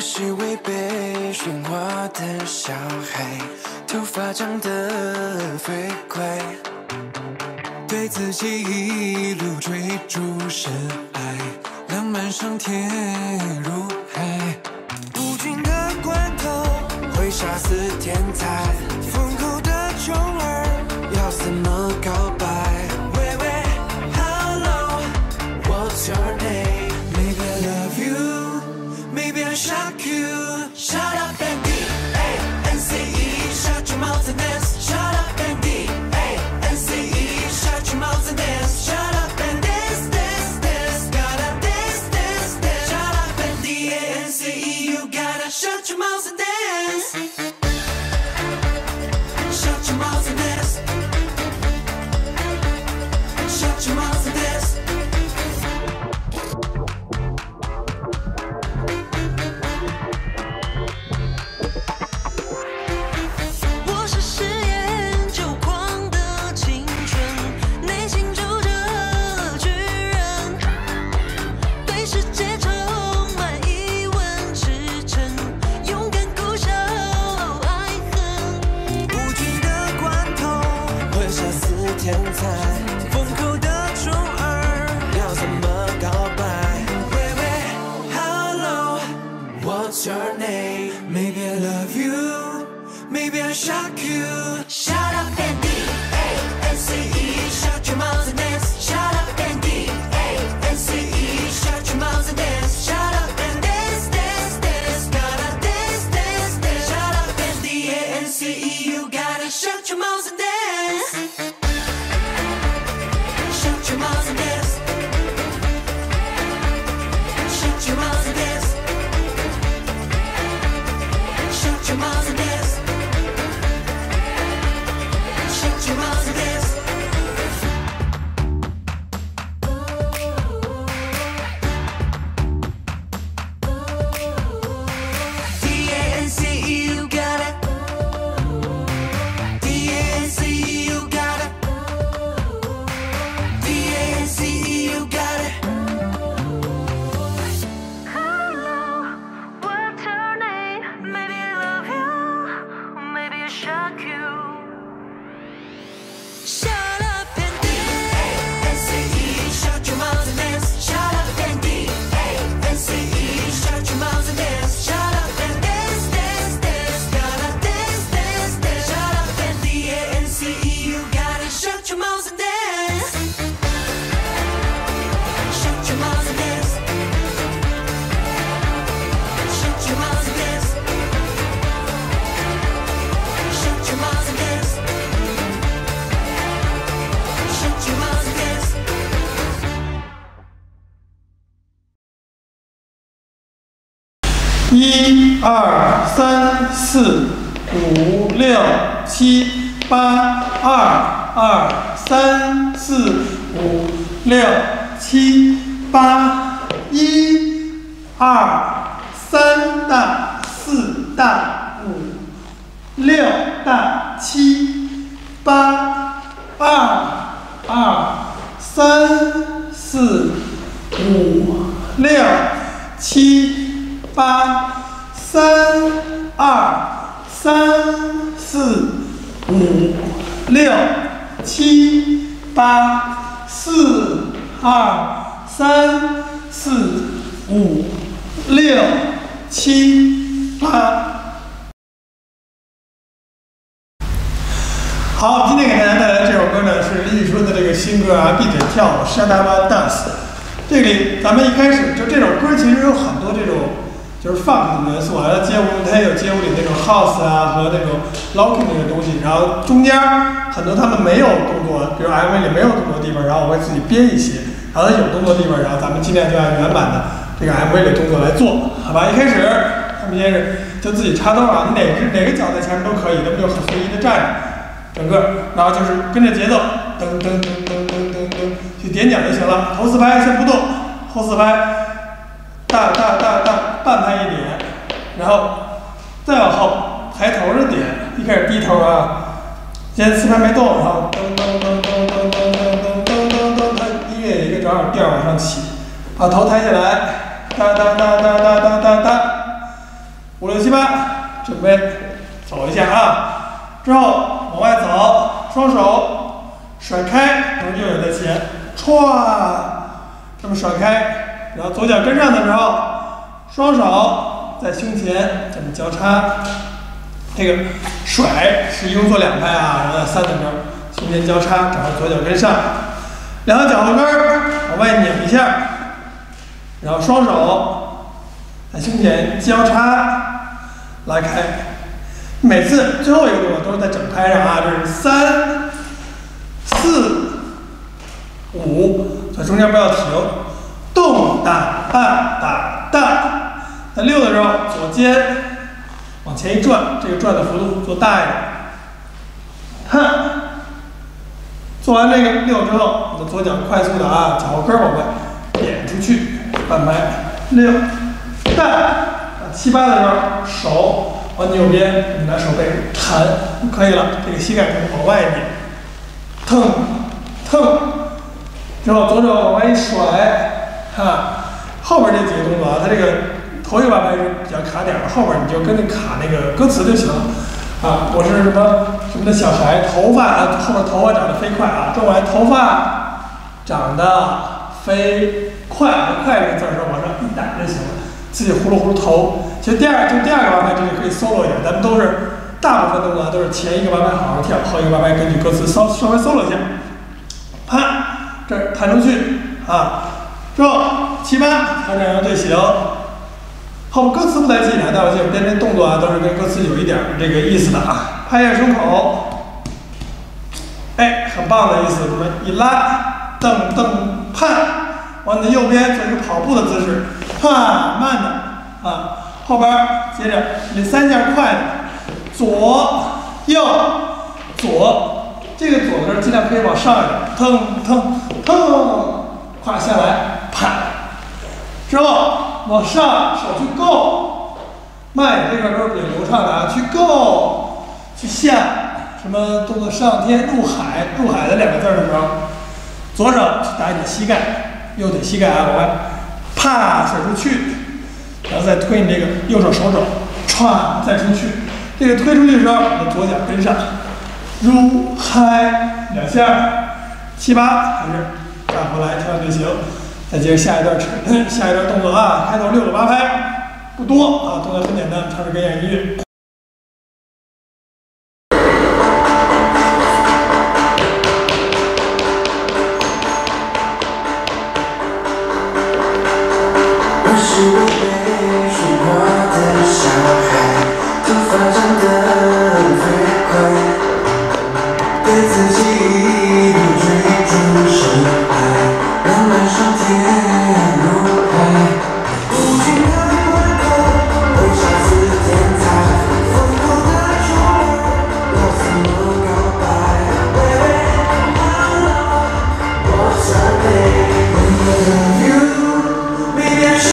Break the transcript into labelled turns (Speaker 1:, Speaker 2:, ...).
Speaker 1: 是未被驯化的小孩，头发长得飞快，对自己一路追逐深爱，浪漫上天入海，无尽的关头会杀死天才，what's your name? Maybe I love you, maybe I shock you. Shut shook you.
Speaker 2: 二三四五六七八，二二三四五六七八，一二三大四大五六大七八，二二三四五六七八，二三四五六七八，四二三四五六七八。好，今天给大家带来这首歌呢，是李宇春的这个新歌啊，《闭嘴跳舞 Shut Up and Dance》。这里咱们一开始就这首歌其实有很多这种就是 funk 的元素啊，它街舞它也有街舞里那种 house 啊和那种 locking 那个东西，然后中间很多他们没有动作，比如 MV 里没有动作地方，然后我会自己编一些，然后它有动作地方，然后咱们尽量就按原版的这个 MV 里动作来做，好吧？一开始他们先是就自己插兜啊，你哪只哪个脚在前面都可以，咱们就很随意的站着。整个，然后就是跟着节奏，噔噔噔噔噔噔噔，去点脚就行了。头四拍先不动，后四拍，大大大大半拍一点，然后再往后抬头着点，一开始低头啊，先四拍没动，然后噔噔噔噔噔噔噔噔噔噔，它音乐一个正好调往上起，把头抬起来，哒哒哒哒哒哒哒哒，五六七八，准备走一下啊。之后往外走，双手甩开，然后右脚在前，歘，这么甩开，然后左脚跟上的时候，双手在胸前这么交叉。这个甩是一共做两拍啊，然后在三分钟胸前交叉，然后左脚跟上，两个脚后跟往外拧一下，然后双手在胸前交叉拉开。每次最后一个动作都是在整拍上啊，这是三、四、五，在中间不要停，动打打打打。在六的时候，左肩往前一转，这个转的幅度做大一点。哼，做完这个六之后，你的左脚快速的啊，脚后跟往外点出去，半拍六，带七八的时候，手往你右边，你拿手背弹可以了。这个膝盖可以往外一点，腾腾，之后左手往外一甩，哈，后边这几个动作啊，它这个头一个八拍是比较卡点儿，后边你就跟着卡那个歌词就行了。啊，我是什么什么的小孩，头发啊，后面头发长得飞快啊，中文头发长得飞快，快这个字儿是往上一打就行了，自己呼噜呼噜头。其实第二就第二个八拍这里可以 solo 一下，咱们都是大部分动作都是前一个八拍好好跳，后一个八拍根据歌词稍稍微 solo 一下，啪，这弹出去啊，之后七八调整一下队形。后面歌词不太记啊，但我记得边这动作啊都是跟歌词有一点这个意思的啊。拍一下胸口，哎，很棒的意思。我们一拉，蹬蹬盼，往你的右边做一个跑步的姿势，盼慢的啊。后边接着你三下快的，左右左，这个左的时候尽量可以往上一点，腾腾腾，胯下来，盼，之后。往上，手去够，慢，这个都是比较流畅的啊。去够，去下，什么动作上天入海，入海的两个字的时候，左手去打你的膝盖，右腿膝盖啊往外，啪甩出去，然后再推你这个右手手肘，歘再出去。这个推出去的时候，你的左脚跟上，入海两下，七八还是转回来跳就行。再接着下一段扯，下一段动作啊，开头六个八拍，不多啊，动作很简单，唱着歌演音乐。